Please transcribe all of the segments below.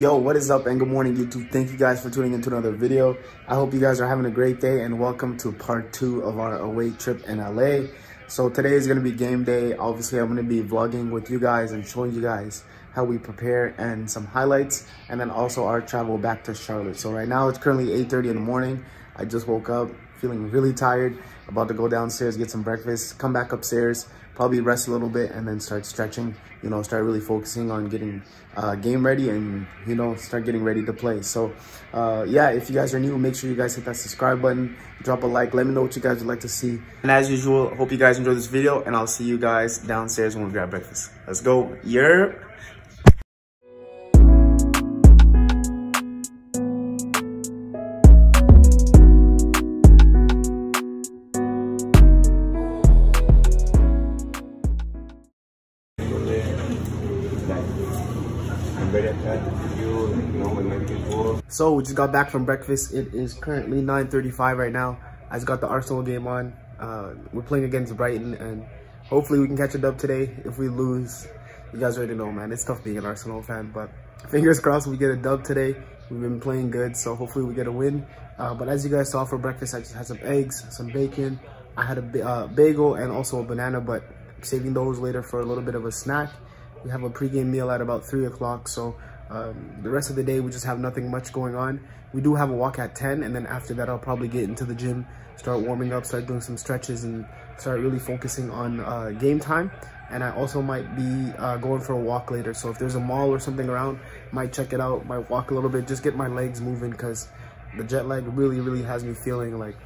Yo, what is up and good morning YouTube. Thank you guys for tuning into another video. I hope you guys are having a great day and welcome to part two of our away trip in LA. So today is going to be game day. Obviously, I'm going to be vlogging with you guys and showing you guys how we prepare and some highlights and then also our travel back to Charlotte. So right now it's currently 8.30 in the morning. I just woke up feeling really tired, about to go downstairs, get some breakfast, come back upstairs, probably rest a little bit and then start stretching, you know, start really focusing on getting uh, game ready and, you know, start getting ready to play. So, uh, yeah, if you guys are new, make sure you guys hit that subscribe button, drop a like, let me know what you guys would like to see. And as usual, hope you guys enjoy this video and I'll see you guys downstairs when we grab breakfast. Let's go. Yerp. So we just got back from breakfast. It is currently 9.35 right now. I just got the Arsenal game on. Uh, we're playing against Brighton and hopefully we can catch a dub today. If we lose, you guys already know, man. It's tough being an Arsenal fan, but fingers crossed we get a dub today. We've been playing good, so hopefully we get a win. Uh, but as you guys saw for breakfast, I just had some eggs, some bacon. I had a uh, bagel and also a banana, but saving those later for a little bit of a snack. We have a pregame meal at about 3 o'clock, so um, the rest of the day, we just have nothing much going on. We do have a walk at 10, and then after that, I'll probably get into the gym, start warming up, start doing some stretches, and start really focusing on uh, game time. And I also might be uh, going for a walk later. So if there's a mall or something around, might check it out, might walk a little bit, just get my legs moving because the jet lag really, really has me feeling like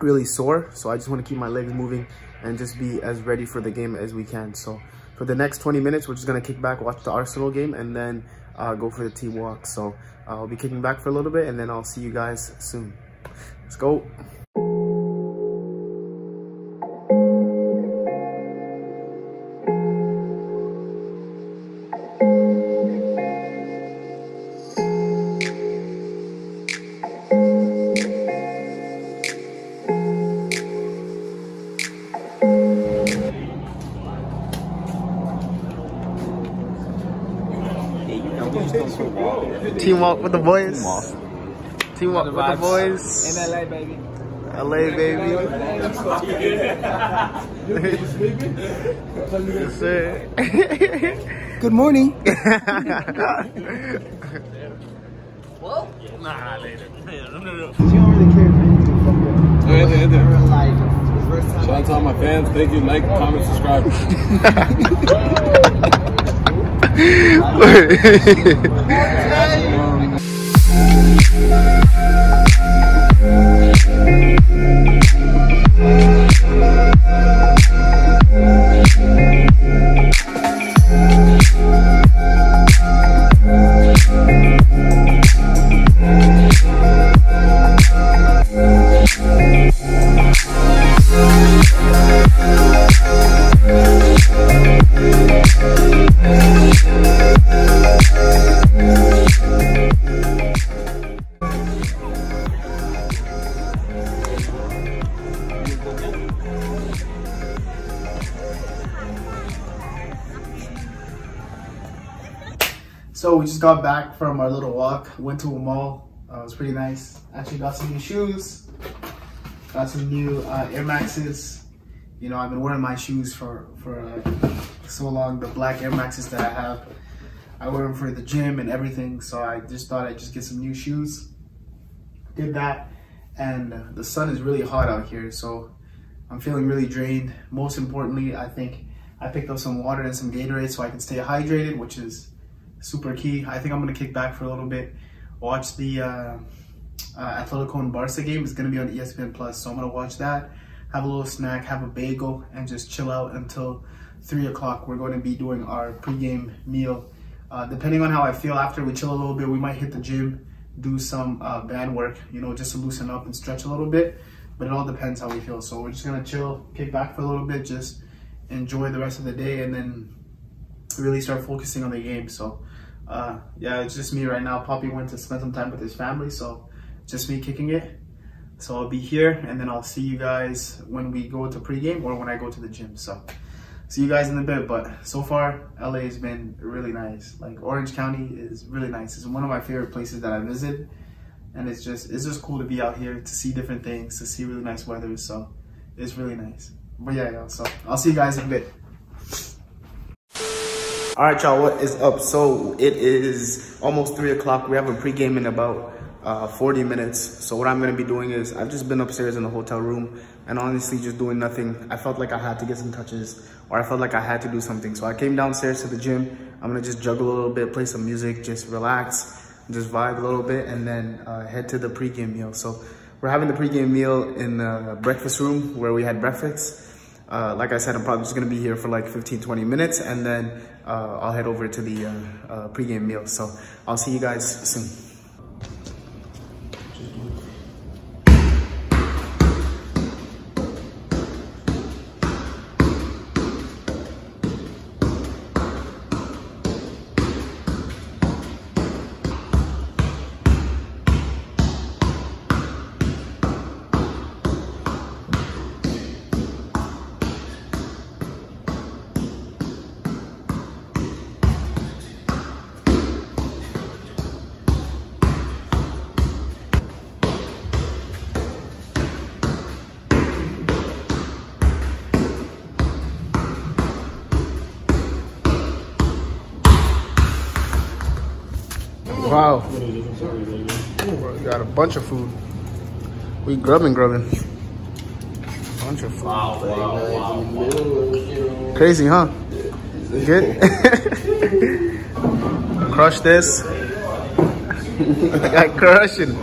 really sore. So I just want to keep my legs moving and just be as ready for the game as we can. So for the next 20 minutes, we're just going to kick back, watch the Arsenal game, and then uh, go for the team walk. So uh, I'll be kicking back for a little bit and then I'll see you guys soon. Let's go. Team walk with the boys. Team walk with the boys. In LA, baby. LA, baby. yes, sir. Good morning. well, nah, later. She don't really care if anything from Hey there, hey there. real life. First time. Shout out to all my fans. Thank you. Like, comment, subscribe. Thank So we just got back from our little walk, went to a mall. Uh, it was pretty nice. Actually got some new shoes, got some new uh, Air Maxes. You know, I've been wearing my shoes for, for uh, so long, the black Air Maxes that I have. I wear them for the gym and everything, so I just thought I'd just get some new shoes. Did that, and the sun is really hot out here, so I'm feeling really drained. Most importantly, I think I picked up some water and some Gatorade so I can stay hydrated, which is super key. I think I'm gonna kick back for a little bit, watch the uh, uh, Atletico and Barca game. It's gonna be on ESPN Plus, so I'm gonna watch that, have a little snack, have a bagel, and just chill out until three o'clock. We're going to be doing our pregame meal. Uh, depending on how I feel after we chill a little bit, we might hit the gym, do some uh, band work, you know, just to loosen up and stretch a little bit. But it all depends how we feel. So we're just gonna chill, kick back for a little bit, just enjoy the rest of the day, and then really start focusing on the game. So uh, yeah, it's just me right now. Poppy went to spend some time with his family, so just me kicking it. So I'll be here, and then I'll see you guys when we go to pregame or when I go to the gym. So see you guys in a bit. But so far, LA has been really nice. Like Orange County is really nice. It's one of my favorite places that I visit, and it's just it's just cool to be out here to see different things, to see really nice weather. So it's really nice. But yeah, yeah. So I'll see you guys in a bit. All right, y'all, what is up? So it is almost three o'clock. We have a pregame in about uh, 40 minutes. So what I'm gonna be doing is I've just been upstairs in the hotel room and honestly just doing nothing. I felt like I had to get some touches or I felt like I had to do something. So I came downstairs to the gym. I'm gonna just juggle a little bit, play some music, just relax, just vibe a little bit and then uh, head to the pregame meal. So we're having the pregame meal in the breakfast room where we had breakfast. Uh, like I said, I'm probably just gonna be here for like 15, 20 minutes and then uh, I'll head over to the uh, uh, pregame meal. So I'll see you guys soon. Wow. We got a bunch of food. We grubbing, grubbing. Bunch of food. Crazy, huh? Good. Crush this. I got crushing.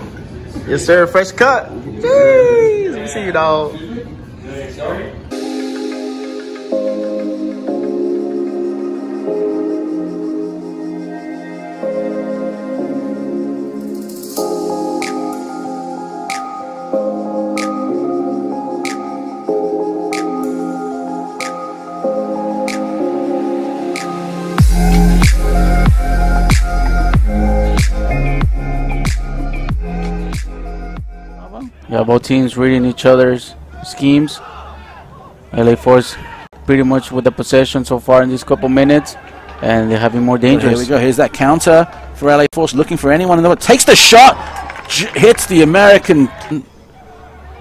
Yes, sir. Fresh cut. Jeez. Let me see you, dog. Yeah, both teams reading each other's schemes. LA Force pretty much with the possession so far in these couple minutes, and they're having more danger. Here we go. Here's that counter for LA Force, looking for anyone in the Takes the shot, hits the American.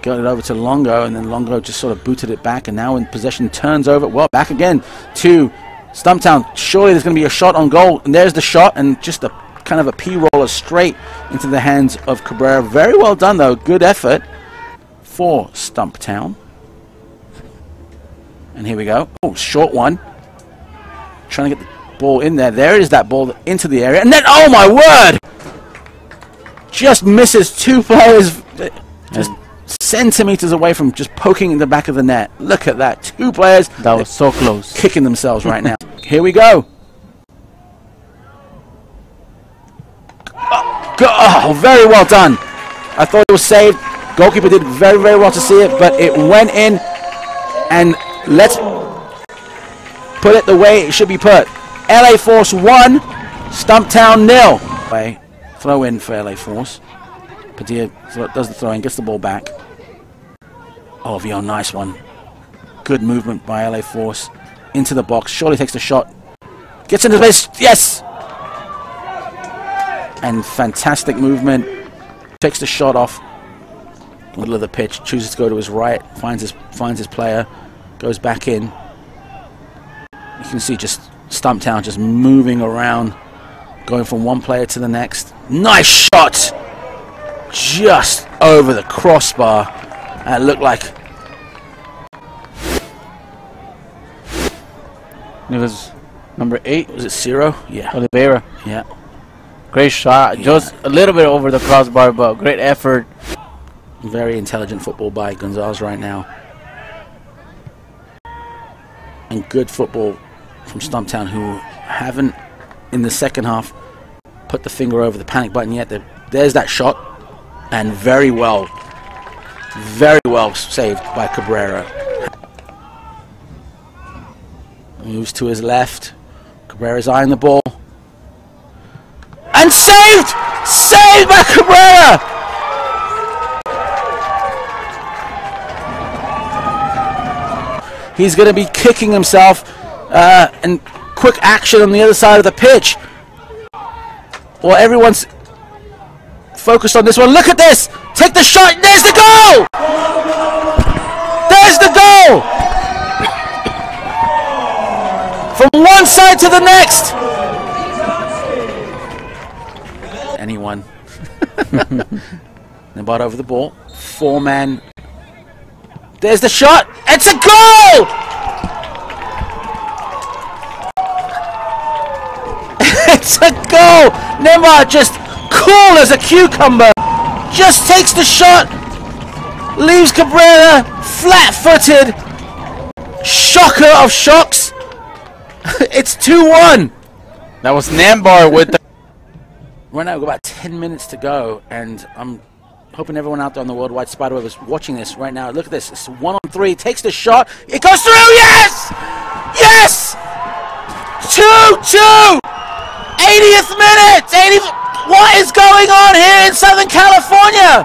Got it over to Longo, and then Longo just sort of booted it back, and now in possession turns over. Well, back again to Stumptown. Surely there's going to be a shot on goal, and there's the shot, and just a kind of a P roller straight into the hands of Cabrera. Very well done, though. Good effort for Stumptown. And here we go. Oh, short one. Trying to get the ball in there. There is, that ball into the area. And then, oh my word! Just misses two players. uh, Just centimeters away from just poking in the back of the net. Look at that. Two players That was so close. kicking themselves right now. Here we go. Oh, very well done. I thought it was saved. Goalkeeper did very, very well to see it, but it went in. And let's put it the way it should be put. LA Force 1, Stumptown nil. Throw in for LA Force. Padilla does the throw in, gets the ball back. Oh, Vion, nice one. Good movement by LA Force into the box. Surely takes the shot. Gets into space. Yes! And fantastic movement. Takes the shot off. Middle of the pitch. Chooses to go to his right. Finds his finds his player. Goes back in. You can see just Stumptown just moving around. Going from one player to the next. Nice shot! Just over the crossbar. That looked like It was number eight, was it zero? Yeah. Oliveira. Yeah. Great shot. Just a little bit over the crossbar, but great effort. Very intelligent football by Gonzalez right now. And good football from Stumptown, who haven't, in the second half, put the finger over the panic button yet. There's that shot. And very well, very well saved by Cabrera. Moves to his left. Cabrera's eyeing the ball. And saved! Saved by Cabrera! He's going to be kicking himself uh, and quick action on the other side of the pitch. Well, everyone's focused on this one. Look at this! Take the shot! There's the goal! There's the goal! From one side to the next! Anyone. bought over the ball. Four man. There's the shot! It's a goal! it's a goal! Neymar just cool as a cucumber. Just takes the shot. Leaves Cabrera flat-footed. Shocker of shocks. it's 2-1. That was Nambar with the Right now, we've got about 10 minutes to go, and I'm hoping everyone out there on the Worldwide Spiderweb is watching this right now. Look at this. It's one on three. Takes the shot. It goes through. Yes! Yes! 2-2! 80th minute! 80 What is going on here in Southern California?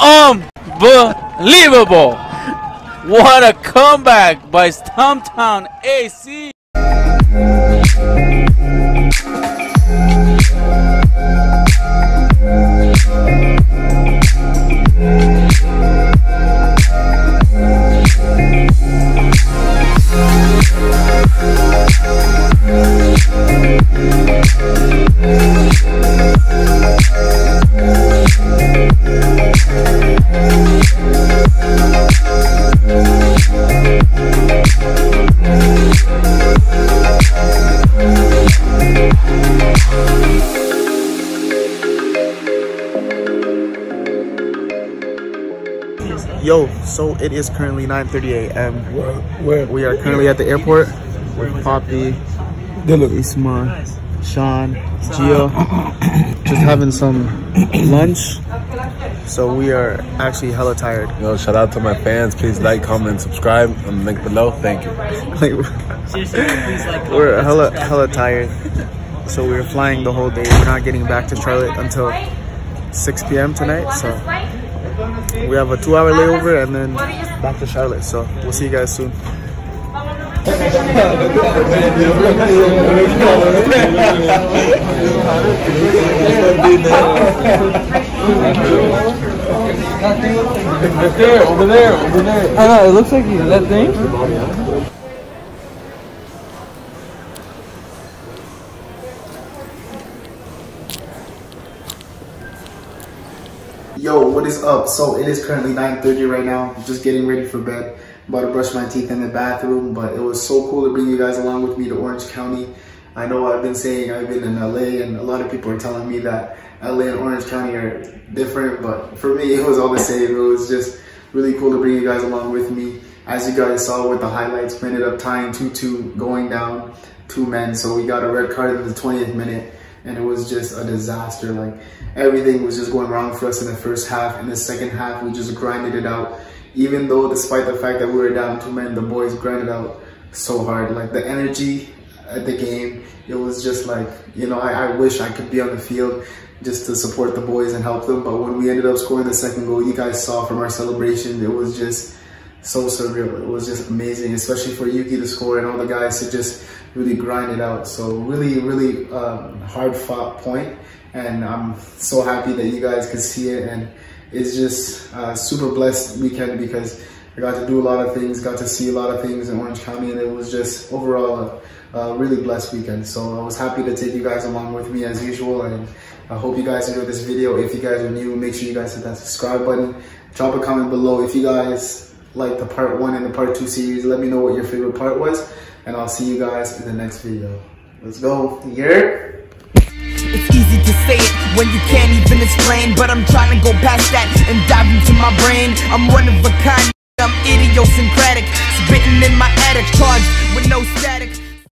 Unbelievable! What a comeback by Stumptown AC! Yo, so it is currently 9:30 a.m. Where we are currently at the airport with Poppy, Isma, Sean, Gio, just having some lunch. So we are actually hella tired. Yo, shout out to my fans. Please like, comment, subscribe, and link below. Thank you. We're hella hella tired. So we're flying the whole day. We're not getting back to Charlotte until 6 p.m. tonight. So we have a two-hour layover and then back to Charlotte. So we'll see you guys soon. over there, over there. I know, it looks like he's that thing. Is up? So it is currently 9.30 right now. Just getting ready for bed. About to brush my teeth in the bathroom, but it was so cool to bring you guys along with me to Orange County. I know I've been saying I've been in LA and a lot of people are telling me that LA and Orange County are different, but for me it was all the same. It was just really cool to bring you guys along with me. As you guys saw with the highlights, we ended up tying 2-2 going down two men. So we got a red card in the 20th minute and it was just a disaster. Like everything was just going wrong for us in the first half. In the second half, we just grinded it out. Even though, despite the fact that we were down two men, the boys grinded out so hard. Like the energy at the game, it was just like you know, I, I wish I could be on the field just to support the boys and help them. But when we ended up scoring the second goal, you guys saw from our celebration, it was just so surreal. It was just amazing, especially for Yuki to score and all the guys to just really grind it out. So really, really um, hard fought point, and I'm so happy that you guys could see it. And it's just uh, super blessed weekend because I got to do a lot of things, got to see a lot of things in Orange County, and it was just overall a, a really blessed weekend. So I was happy to take you guys along with me as usual, and I hope you guys enjoyed this video. If you guys are new, make sure you guys hit that subscribe button. Drop a comment below if you guys like the part one and the part two series. Let me know what your favorite part was, and I'll see you guys in the next video. Let's go. Yeah. It's easy to say it when you can't even explain But I'm trying to go past that and dive into my brain I'm one of a kind, I'm idiosyncratic Spitting in my attic, charged with no static